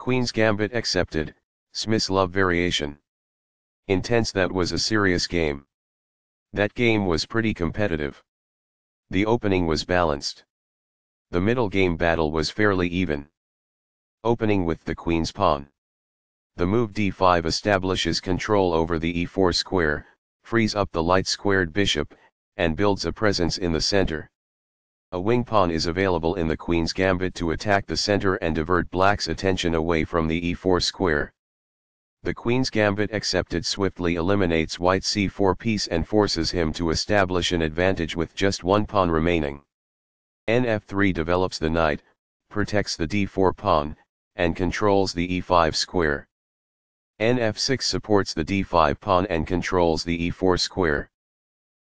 Queen's Gambit accepted, Smyslov variation. Intense that was a serious game. That game was pretty competitive. The opening was balanced. The middle game battle was fairly even. Opening with the queen's pawn. The move d5 establishes control over the e4 square, frees up the light squared bishop, and builds a presence in the center. A wing pawn is available in the queen's gambit to attack the center and divert black's attention away from the e4 square. The queen's gambit accepted swiftly eliminates white's c4 piece and forces him to establish an advantage with just one pawn remaining. nf3 develops the knight, protects the d4 pawn, and controls the e5 square. nf6 supports the d5 pawn and controls the e4 square.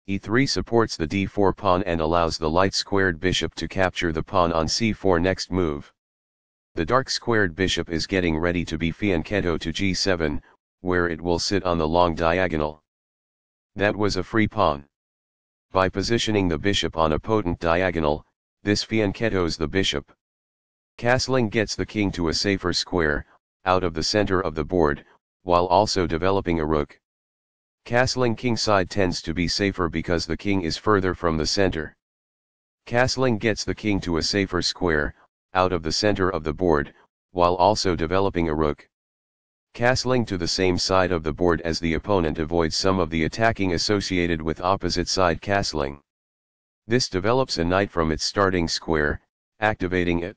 E3 supports the d4 pawn and allows the light squared bishop to capture the pawn on c4 next move. The dark squared bishop is getting ready to be fianchetto to g7, where it will sit on the long diagonal. That was a free pawn. By positioning the bishop on a potent diagonal, this fianchettos the bishop. Castling gets the king to a safer square, out of the center of the board, while also developing a rook. Castling kingside tends to be safer because the king is further from the center. Castling gets the king to a safer square, out of the center of the board, while also developing a rook. Castling to the same side of the board as the opponent avoids some of the attacking associated with opposite side castling. This develops a knight from its starting square, activating it.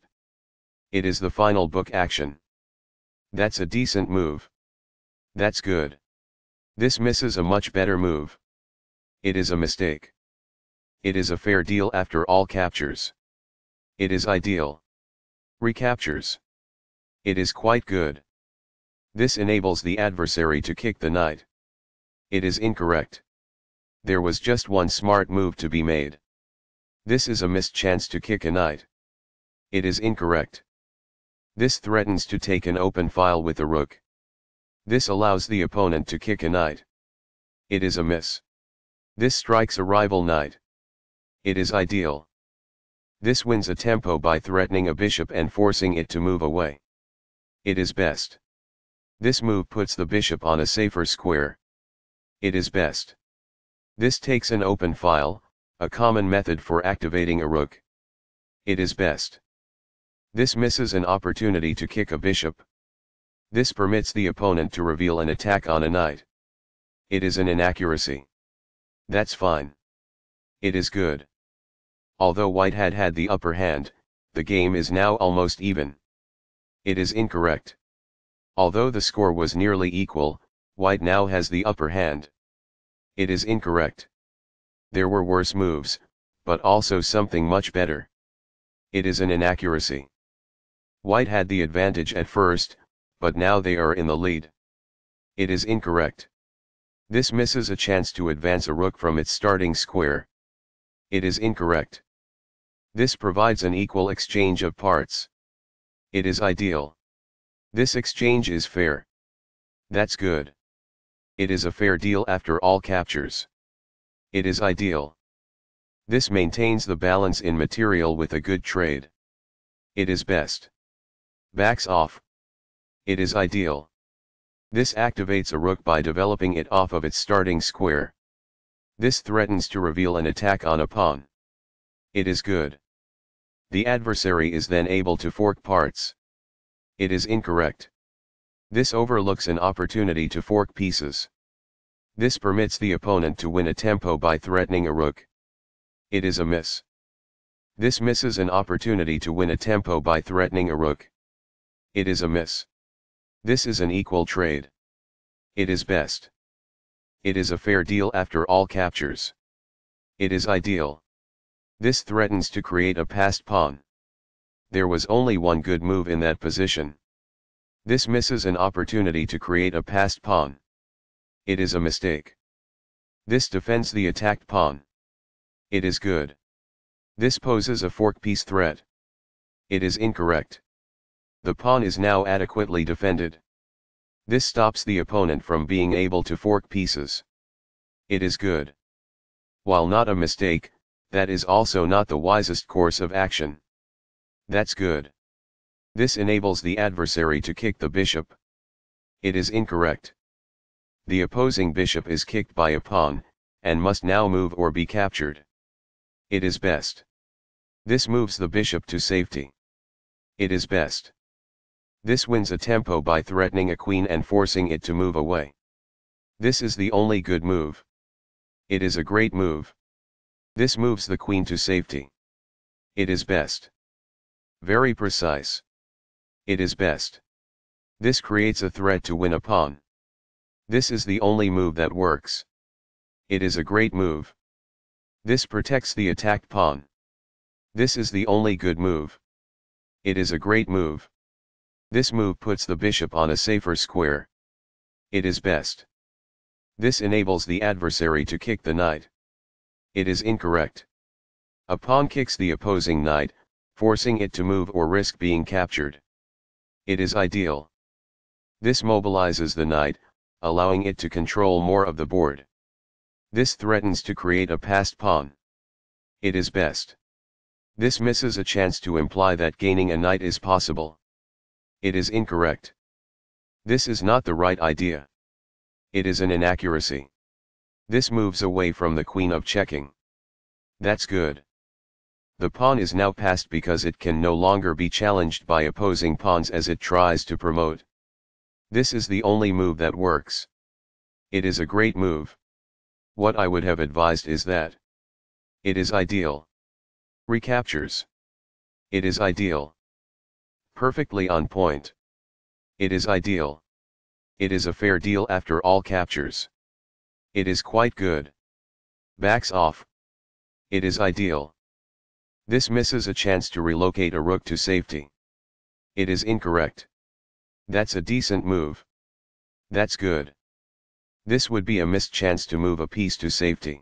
It is the final book action. That's a decent move. That's good. This misses a much better move. It is a mistake. It is a fair deal after all captures. It is ideal. Recaptures. It is quite good. This enables the adversary to kick the knight. It is incorrect. There was just one smart move to be made. This is a missed chance to kick a knight. It is incorrect. This threatens to take an open file with a rook. This allows the opponent to kick a knight. It is a miss. This strikes a rival knight. It is ideal. This wins a tempo by threatening a bishop and forcing it to move away. It is best. This move puts the bishop on a safer square. It is best. This takes an open file, a common method for activating a rook. It is best. This misses an opportunity to kick a bishop. This permits the opponent to reveal an attack on a knight. It is an inaccuracy. That's fine. It is good. Although white had had the upper hand, the game is now almost even. It is incorrect. Although the score was nearly equal, white now has the upper hand. It is incorrect. There were worse moves, but also something much better. It is an inaccuracy. White had the advantage at first, but now they are in the lead. It is incorrect. This misses a chance to advance a rook from its starting square. It is incorrect. This provides an equal exchange of parts. It is ideal. This exchange is fair. That's good. It is a fair deal after all captures. It is ideal. This maintains the balance in material with a good trade. It is best. Backs off. It is ideal. This activates a rook by developing it off of its starting square. This threatens to reveal an attack on a pawn. It is good. The adversary is then able to fork parts. It is incorrect. This overlooks an opportunity to fork pieces. This permits the opponent to win a tempo by threatening a rook. It is a miss. This misses an opportunity to win a tempo by threatening a rook. It is a miss. This is an equal trade. It is best. It is a fair deal after all captures. It is ideal. This threatens to create a passed pawn. There was only one good move in that position. This misses an opportunity to create a passed pawn. It is a mistake. This defends the attacked pawn. It is good. This poses a fork piece threat. It is incorrect. The pawn is now adequately defended. This stops the opponent from being able to fork pieces. It is good. While not a mistake, that is also not the wisest course of action. That's good. This enables the adversary to kick the bishop. It is incorrect. The opposing bishop is kicked by a pawn, and must now move or be captured. It is best. This moves the bishop to safety. It is best. This wins a tempo by threatening a queen and forcing it to move away. This is the only good move. It is a great move. This moves the queen to safety. It is best. Very precise. It is best. This creates a threat to win a pawn. This is the only move that works. It is a great move. This protects the attacked pawn. This is the only good move. It is a great move. This move puts the bishop on a safer square. It is best. This enables the adversary to kick the knight. It is incorrect. A pawn kicks the opposing knight, forcing it to move or risk being captured. It is ideal. This mobilizes the knight, allowing it to control more of the board. This threatens to create a passed pawn. It is best. This misses a chance to imply that gaining a knight is possible. It is incorrect. This is not the right idea. It is an inaccuracy. This moves away from the queen of checking. That's good. The pawn is now passed because it can no longer be challenged by opposing pawns as it tries to promote. This is the only move that works. It is a great move. What I would have advised is that. It is ideal. Recaptures. It is ideal. Perfectly on point. It is ideal. It is a fair deal after all captures. It is quite good. Backs off. It is ideal. This misses a chance to relocate a rook to safety. It is incorrect. That's a decent move. That's good. This would be a missed chance to move a piece to safety.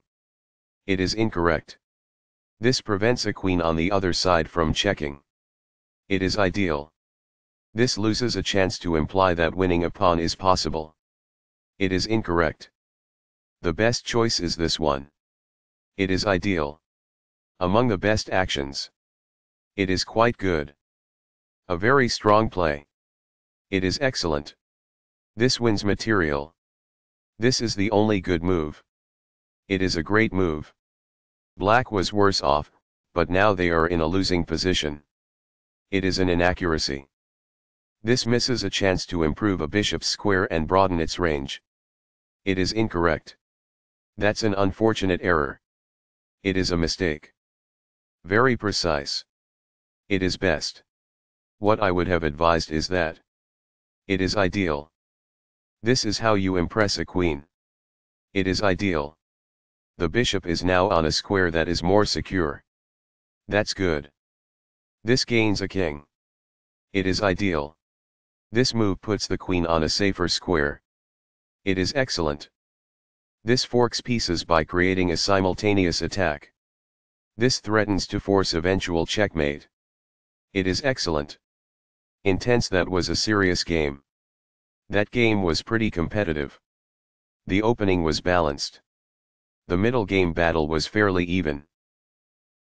It is incorrect. This prevents a queen on the other side from checking. It is ideal. This loses a chance to imply that winning a pawn is possible. It is incorrect. The best choice is this one. It is ideal. Among the best actions. It is quite good. A very strong play. It is excellent. This wins material. This is the only good move. It is a great move. Black was worse off, but now they are in a losing position. It is an inaccuracy. This misses a chance to improve a bishop's square and broaden its range. It is incorrect. That's an unfortunate error. It is a mistake. Very precise. It is best. What I would have advised is that. It is ideal. This is how you impress a queen. It is ideal. The bishop is now on a square that is more secure. That's good. This gains a king. It is ideal. This move puts the queen on a safer square. It is excellent. This forks pieces by creating a simultaneous attack. This threatens to force eventual checkmate. It is excellent. Intense that was a serious game. That game was pretty competitive. The opening was balanced. The middle game battle was fairly even.